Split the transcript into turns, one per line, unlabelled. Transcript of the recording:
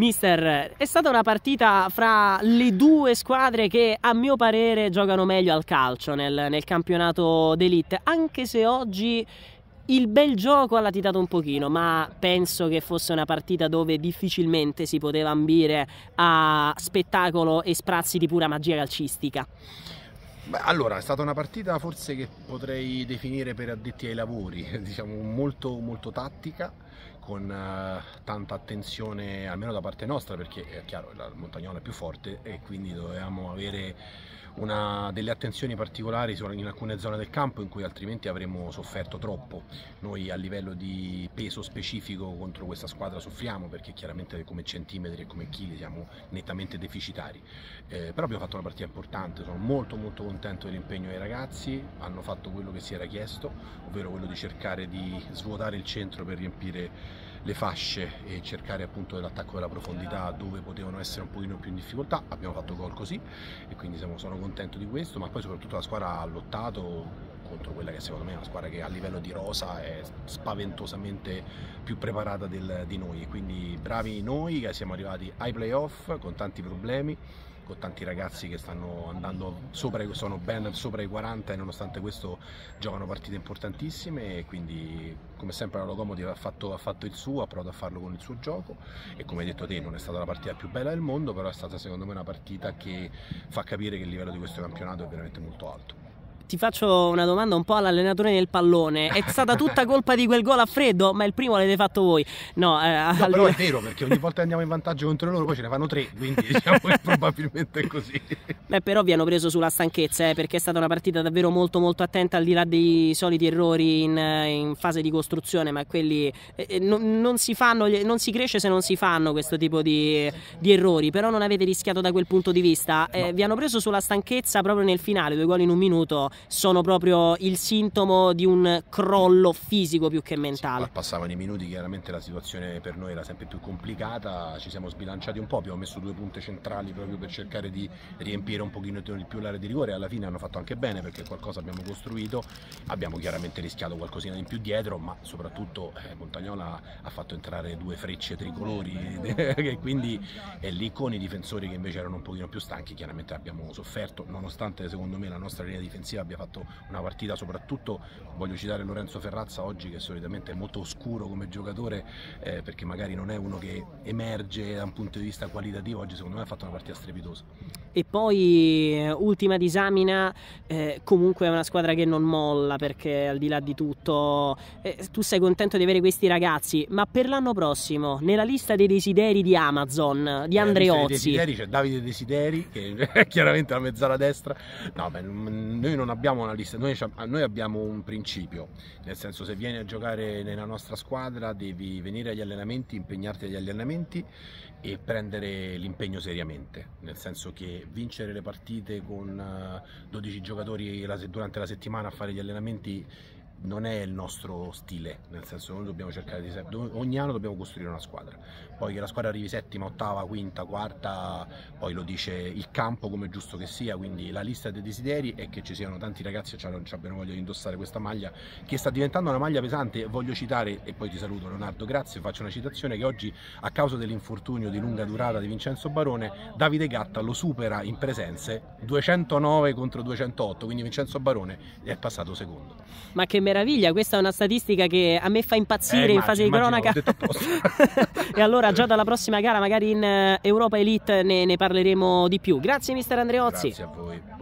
Mister, è stata una partita fra le due squadre che a mio parere giocano meglio al calcio nel, nel campionato d'elite, anche se oggi il bel gioco ha latitato un pochino, ma penso che fosse una partita dove difficilmente si poteva ambire a spettacolo e sprazzi di pura magia calcistica.
Beh, allora, è stata una partita forse che potrei definire per addetti ai lavori, diciamo molto, molto tattica, con uh, tanta attenzione almeno da parte nostra perché è chiaro la Montagnola è più forte e quindi dovevamo avere una, delle attenzioni particolari in alcune zone del campo in cui altrimenti avremmo sofferto troppo. Noi a livello di peso specifico contro questa squadra soffriamo perché chiaramente come centimetri e come chili siamo nettamente deficitari, eh, però abbiamo fatto una partita importante, sono molto molto contento dell'impegno dei ragazzi, hanno fatto quello che si era chiesto, ovvero quello di cercare di svuotare il centro per riempire le fasce e cercare appunto dell'attacco della profondità dove potevano essere un pochino più in difficoltà, abbiamo fatto gol così e quindi siamo, sono contento di questo, ma poi soprattutto la squadra ha lottato contro quella che secondo me è una squadra che a livello di rosa è spaventosamente più preparata del, di noi, quindi bravi noi che siamo arrivati ai playoff con tanti problemi con tanti ragazzi che stanno andando sopra, sono ben sopra i 40 e nonostante questo giocano partite importantissime e quindi come sempre la Locomotive ha fatto, ha fatto il suo, ha provato a farlo con il suo gioco e come hai detto te non è stata la partita più bella del mondo però è stata secondo me una partita che fa capire che il livello di questo campionato è veramente molto alto
ti faccio una domanda un po' all'allenatore del pallone. È stata tutta colpa di quel gol a freddo, ma il primo l'avete fatto voi.
No, eh, no però è vero, perché ogni volta che andiamo in vantaggio contro loro poi ce ne fanno tre, quindi diciamo che probabilmente è così.
Beh, però vi hanno preso sulla stanchezza, eh, perché è stata una partita davvero molto molto attenta, al di là dei soliti errori in, in fase di costruzione, ma quelli eh, eh non, non, si fanno, non si cresce se non si fanno questo tipo di, di errori, però non avete rischiato da quel punto di vista. Eh, no. Vi hanno preso sulla stanchezza proprio nel finale, due gol in un minuto sono proprio il sintomo di un crollo fisico più che mentale.
Sì, passavano i minuti, chiaramente la situazione per noi era sempre più complicata, ci siamo sbilanciati un po', abbiamo messo due punte centrali proprio per cercare di riempire un pochino di più l'area di rigore, alla fine hanno fatto anche bene perché qualcosa abbiamo costruito, abbiamo chiaramente rischiato qualcosina in più dietro, ma soprattutto eh, Montagnola ha fatto entrare due frecce tricolori e quindi è lì con i difensori che invece erano un pochino più stanchi, chiaramente abbiamo sofferto, nonostante secondo me la nostra linea difensiva abbia fatto una partita soprattutto, voglio citare Lorenzo Ferrazza oggi che solitamente è molto oscuro come giocatore eh, perché magari non è uno che emerge da un punto di vista qualitativo, oggi secondo me ha fatto una partita strepitosa.
E poi eh, ultima disamina, eh, comunque è una squadra che non molla perché al di là di tutto eh, tu sei contento di avere questi ragazzi, ma per l'anno prossimo nella lista dei desideri di Amazon, di Andreozzi...
desideri c'è Davide Desideri che è chiaramente la mezzala destra, no beh, noi non abbiamo abbiamo una lista, noi, noi, abbiamo un principio, nel senso se vieni a giocare nella nostra squadra devi venire agli allenamenti, impegnarti agli allenamenti e prendere l'impegno seriamente, nel senso che vincere le partite con 12 eh, giocatori durante la settimana a fare gli allenamenti non è il nostro stile, nel senso noi dobbiamo cercare di ogni anno dobbiamo costruire una squadra. Poi che la squadra arrivi settima, ottava, quinta, quarta, poi lo dice il campo come giusto che sia, quindi la lista dei desideri è che ci siano tanti ragazzi che non abbiano voglia di indossare questa maglia che sta diventando una maglia pesante, voglio citare e poi ti saluto Leonardo, grazie, faccio una citazione che oggi a causa dell'infortunio di lunga durata di Vincenzo Barone, Davide Gatta lo supera in presenze 209 contro 208, quindi Vincenzo Barone è passato secondo.
Ma che meraviglia, questa è una statistica che a me fa impazzire eh, in fase di cronaca. e allora già dalla prossima gara, magari in eh, Europa Elite, ne, ne parleremo di più. Grazie mister Andreozzi.
Grazie a voi.